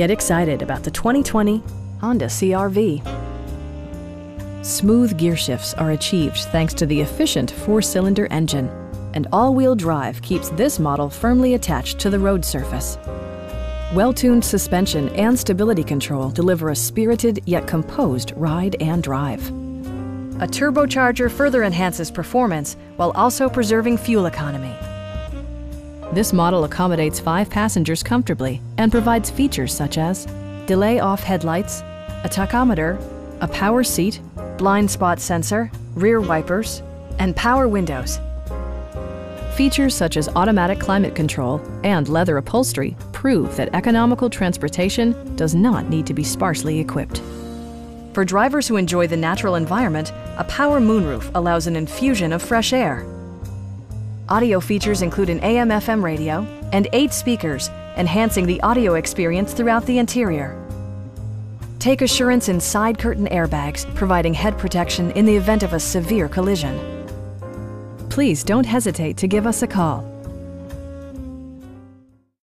Get excited about the 2020 Honda CRV. Smooth gear shifts are achieved thanks to the efficient four-cylinder engine, and all-wheel drive keeps this model firmly attached to the road surface. Well-tuned suspension and stability control deliver a spirited yet composed ride and drive. A turbocharger further enhances performance while also preserving fuel economy. This model accommodates five passengers comfortably and provides features such as delay off headlights, a tachometer, a power seat, blind spot sensor, rear wipers, and power windows. Features such as automatic climate control and leather upholstery prove that economical transportation does not need to be sparsely equipped. For drivers who enjoy the natural environment, a power moonroof allows an infusion of fresh air. Audio features include an AM-FM radio and eight speakers, enhancing the audio experience throughout the interior. Take assurance in side curtain airbags, providing head protection in the event of a severe collision. Please don't hesitate to give us a call